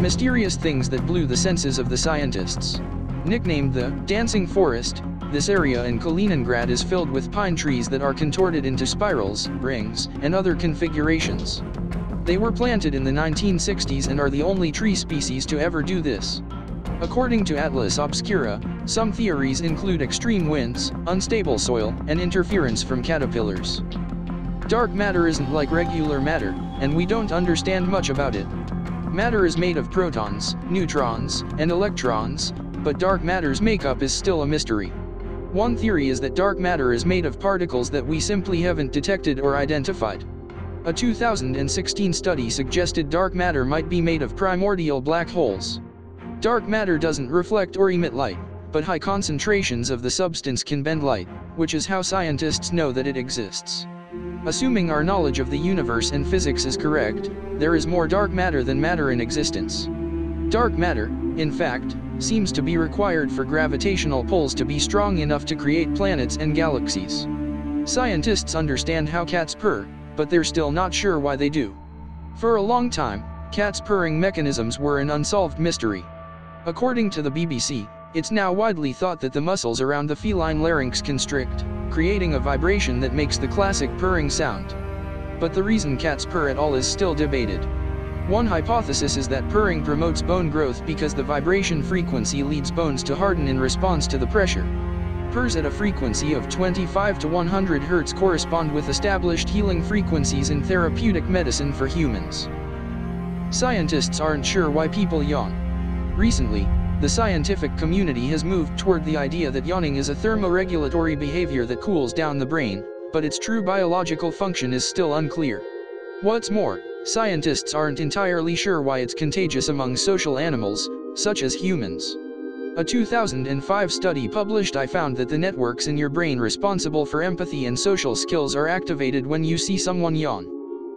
Mysterious things that blew the senses of the scientists. Nicknamed the Dancing Forest, this area in Kaliningrad is filled with pine trees that are contorted into spirals, rings, and other configurations. They were planted in the 1960s and are the only tree species to ever do this. According to Atlas Obscura, some theories include extreme winds, unstable soil, and interference from caterpillars. Dark matter isn't like regular matter, and we don't understand much about it. Matter is made of protons, neutrons, and electrons, but dark matter's makeup is still a mystery. One theory is that dark matter is made of particles that we simply haven't detected or identified. A 2016 study suggested dark matter might be made of primordial black holes. Dark matter doesn't reflect or emit light, but high concentrations of the substance can bend light, which is how scientists know that it exists. Assuming our knowledge of the universe and physics is correct, there is more dark matter than matter in existence. Dark matter, in fact, seems to be required for gravitational pulls to be strong enough to create planets and galaxies. Scientists understand how cats purr, but they're still not sure why they do. For a long time, cats' purring mechanisms were an unsolved mystery. According to the BBC, it's now widely thought that the muscles around the feline larynx constrict, creating a vibration that makes the classic purring sound. But the reason cats purr at all is still debated. One hypothesis is that purring promotes bone growth because the vibration frequency leads bones to harden in response to the pressure. Purrs at a frequency of 25 to 100 Hz correspond with established healing frequencies in therapeutic medicine for humans. Scientists aren't sure why people yawn. Recently, the scientific community has moved toward the idea that yawning is a thermoregulatory behavior that cools down the brain, but its true biological function is still unclear. What's more, Scientists aren't entirely sure why it's contagious among social animals, such as humans. A 2005 study published I found that the networks in your brain responsible for empathy and social skills are activated when you see someone yawn.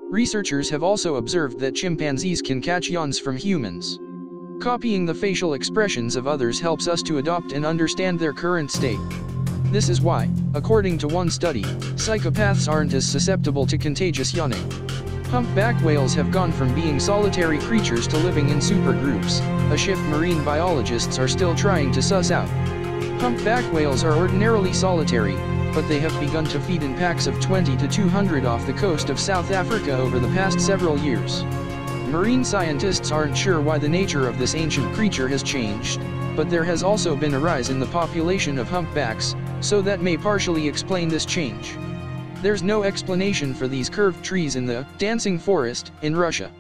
Researchers have also observed that chimpanzees can catch yawns from humans. Copying the facial expressions of others helps us to adopt and understand their current state. This is why, according to one study, psychopaths aren't as susceptible to contagious yawning. Humpback whales have gone from being solitary creatures to living in supergroups, a shift marine biologists are still trying to suss out. Humpback whales are ordinarily solitary, but they have begun to feed in packs of 20 to 200 off the coast of South Africa over the past several years. Marine scientists aren't sure why the nature of this ancient creature has changed, but there has also been a rise in the population of humpbacks, so that may partially explain this change. There's no explanation for these curved trees in the dancing forest in Russia.